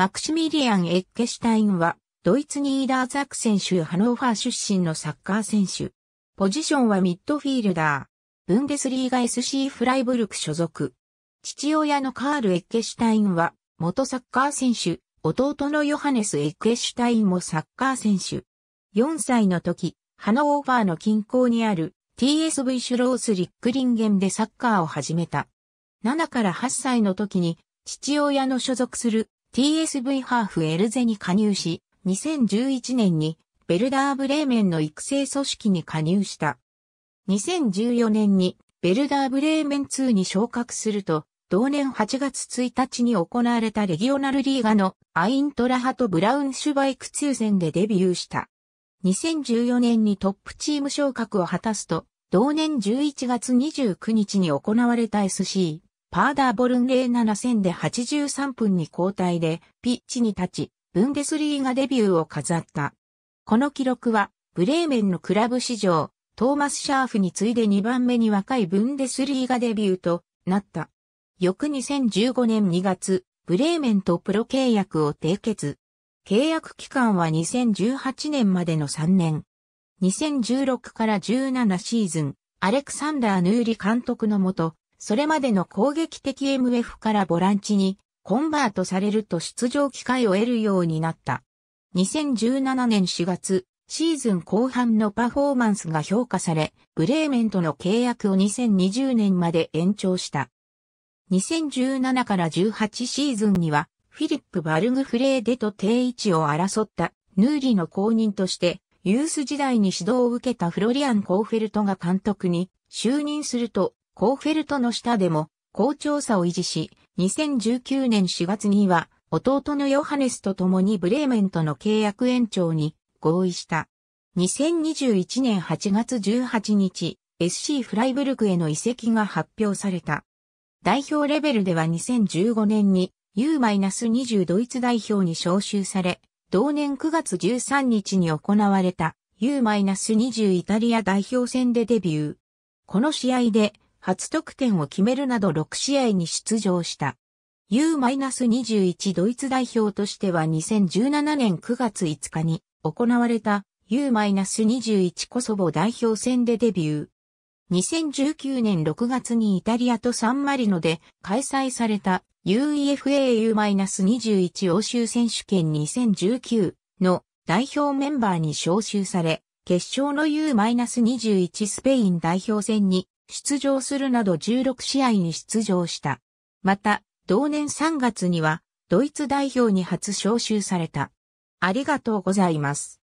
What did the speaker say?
マクシミリアン・エッケシュタインは、ドイツニーダーザクセン州ハノーファー出身のサッカー選手。ポジションはミッドフィールダー。ブンデスリーガ SC フライブルク所属。父親のカール・エッケシュタインは、元サッカー選手、弟のヨハネス・エッケシュタインもサッカー選手。4歳の時、ハノーファーの近郊にある TSV シュロース・リックリンゲンでサッカーを始めた。7から8歳の時に父親の所属する TSV ハーフエルゼに加入し、2011年にベルダーブレーメンの育成組織に加入した。2014年にベルダーブレーメン2に昇格すると、同年8月1日に行われたレギオナルリーガのアイントラハとブラウンシュバイク通戦でデビューした。2014年にトップチーム昇格を果たすと、同年11月29日に行われた SC、パーダーボルン07戦で83分に交代で、ピッチに立ち、ブンデスリーガデビューを飾った。この記録は、ブレーメンのクラブ史上、トーマス・シャーフに次いで2番目に若いブンデスリーガデビューとなった。翌2015年2月、ブレーメンとプロ契約を締結。契約期間は2018年までの3年。2016から17シーズン、アレクサンダー・ヌーリ監督のもと、それまでの攻撃的 MF からボランチにコンバートされると出場機会を得るようになった。2017年4月、シーズン後半のパフォーマンスが評価され、ブレーメンとの契約を2020年まで延長した。2017から18シーズンには、フィリップ・バルグフレーデと定位置を争ったヌーリの後任として、ユース時代に指導を受けたフロリアン・コーフェルトが監督に就任すると、コーフェルトの下でも好調さを維持し、2019年4月には弟のヨハネスと共にブレーメンとの契約延長に合意した。2021年8月18日、SC フライブルクへの移籍が発表された。代表レベルでは2015年に U-20 ドイツ代表に招集され、同年9月13日に行われた U-20 イタリア代表戦でデビュー。この試合で初得点を決めるなど6試合に出場した。U-21 ドイツ代表としては2017年9月5日に行われた U-21 コソボ代表戦でデビュー。2019年6月にイタリアとサンマリノで開催された UEFA U-21 欧州選手権2019の代表メンバーに招集され、決勝の U-21 スペイン代表戦に出場するなど16試合に出場した。また、同年3月にはドイツ代表に初招集された。ありがとうございます。